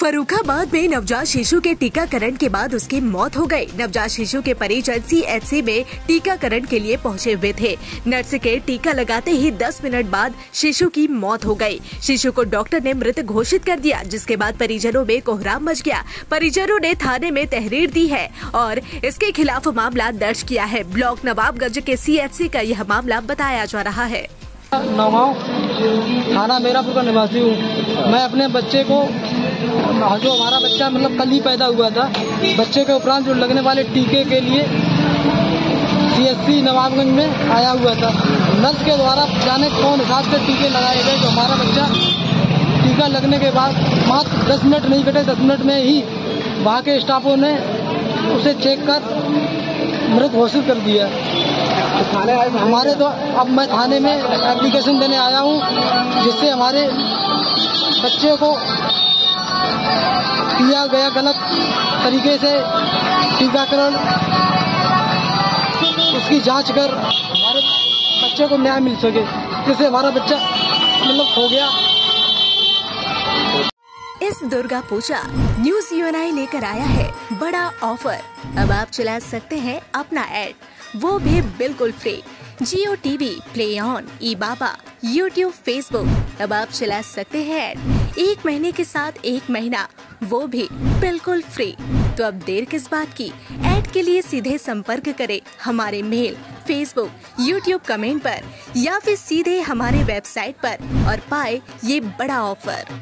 फरुखाबाद में नवजात शिशु के टीकाकरण के बाद उसकी मौत हो गई। नवजात शिशु के परिजन सी में टीकाकरण के लिए पहुँचे हुए थे। नर्स के टीका लगाते ही 10 मिनट बाद शिशु की मौत हो गई। शिशु को डॉक्टर ने मृत घोषित कर दिया, जिसके बाद परिजनों में कोहराम मच गया। परिजनों ने थाने में तहरीर दी है और इसके खिलाफ मामला दर्ज किया है। ब्लॉक नवाबगंज के सीएचसी का यह मामला बताया जा रहा है। थाना मेरापुर का निवासी हूँ। मैं अपने बच्चे को जो हमारा बच्चा मतलब कल ही पैदा हुआ था, बच्चे के उपरांत जो लगने वाले टीके के लिए सीएससी नवाबगंज में आया हुआ था। नर्स के द्वारा जाने कौन हिसाब से टीके लगाए गए, जो हमारा बच्चा टीका लगने के बाद मात्र दस मिनट नहीं कटे, दस मिनट में ही वहाँ के स्टाफों ने उसे चेक कर मृत घोषित कर दिया। थाने हमारे तो अब मैं थाने में एप्लीकेशन देने आया हूँ, जिससे हमारे बच्चे को किया गया गलत तरीके से टीकाकरण। उसकी जाँच कर हमारे बच्चे को न्याय मिल सके, जिससे हमारा बच्चा मतलब हो गया। इस दुर्गा पूजा न्यूज़ यूएनआई लेकर आया है, बड़ा ऑफ़र। अब आप चला सकते हैं अपना एड वो भी बिल्कुल free. Jio TV, play on ई बाबा यूट्यूब, फेसबुक। अब आप चला सकते हैं एक महीने के साथ एक महीना। वो भी बिल्कुल फ्री तो अब देर किस बात की? ऐड के लिए सीधे संपर्क करें हमारे मेल फेसबुक यूट्यूब कमेंट पर, या फिर सीधे हमारे वेबसाइट पर और पाए ये बड़ा ऑफ़र